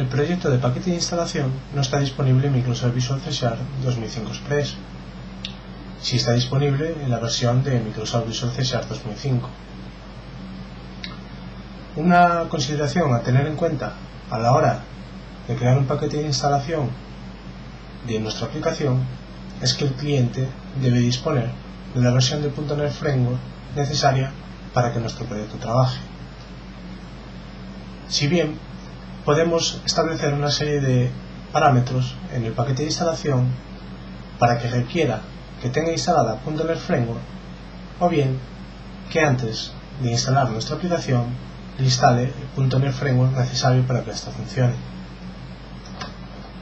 El proyecto de paquete de instalación no está disponible en Microsoft Visual C 2005 Express. Sí está disponible en la versión de Microsoft Visual C 2005. Una consideración a tener en cuenta a la hora de crear un paquete de instalación de nuestra aplicación es que el cliente debe disponer de la versión de .NET Framework necesaria para que nuestro proyecto trabaje. Si bien podemos establecer una serie de parámetros en el paquete de instalación para que requiera que tenga instalada .NET Framework o bien que antes de instalar nuestra aplicación le instale el .NET Framework necesario para que esta funcione.